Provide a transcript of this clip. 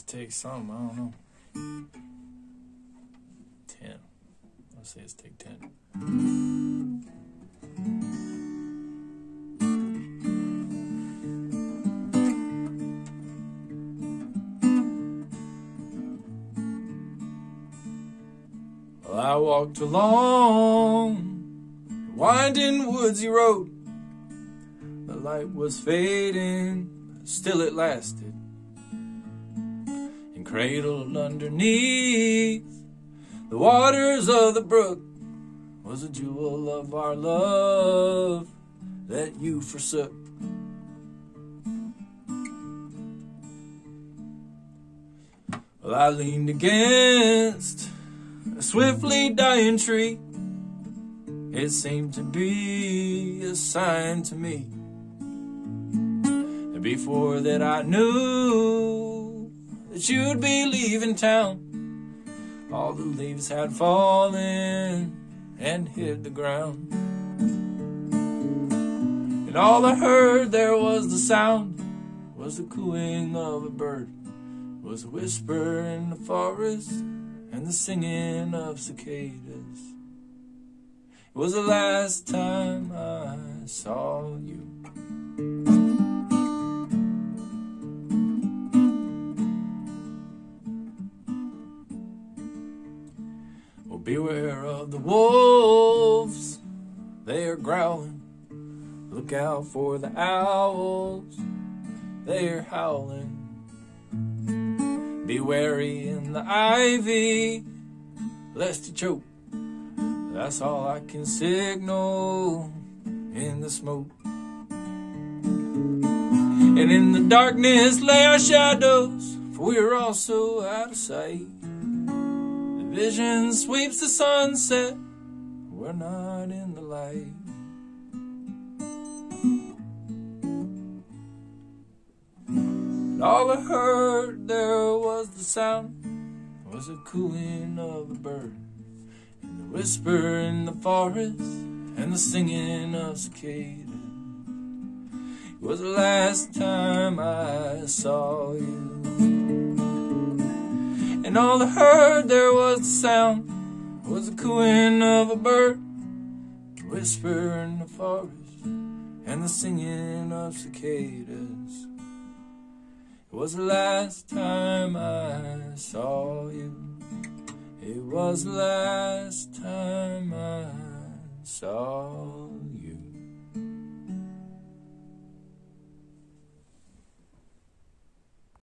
take some. I don't know. Ten. Let's say it's take ten. Well, I walked along the winding woodsy road. The light was fading, still it lasted. Cradled underneath the waters of the brook was a jewel of our love that you forsook. Well, I leaned against a swiftly dying tree. It seemed to be a sign to me. And before that, I knew that you'd be leaving town. All the leaves had fallen and hid the ground. And all I heard there was the sound, was the cooing of a bird, was a whisper in the forest, and the singing of cicadas. It was the last time I saw you. Beware of the wolves, they are growling. Look out for the owls, they are howling. Be wary in the ivy, lest you choke. That's all I can signal in the smoke. And in the darkness lay our shadows, for we are also out of sight. Vision sweeps the sunset, we're not in the light. And all I heard there was the sound, was the cooing of a bird, and the whisper in the forest, and the singing of cicadas. It was the last time I saw you. And all I heard there was the sound, was the cooing of a bird, the whisper in the forest, and the singing of cicadas. It was the last time I saw you. It was the last time I saw you.